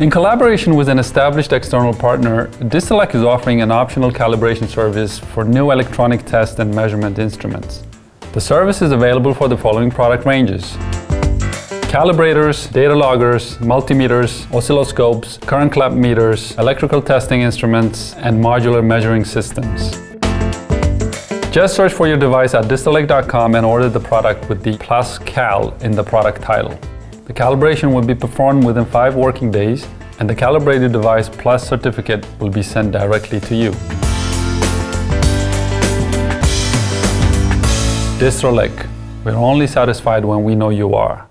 In collaboration with an established external partner, Distrelec is offering an optional calibration service for new electronic test and measurement instruments. The service is available for the following product ranges. Calibrators, data loggers, multimeters, oscilloscopes, current clamp meters, electrical testing instruments, and modular measuring systems. Just search for your device at distrelec.com and order the product with the plus cal in the product title. The calibration will be performed within five working days and the calibrated device plus certificate will be sent directly to you. Distrelec. We're only satisfied when we know you are.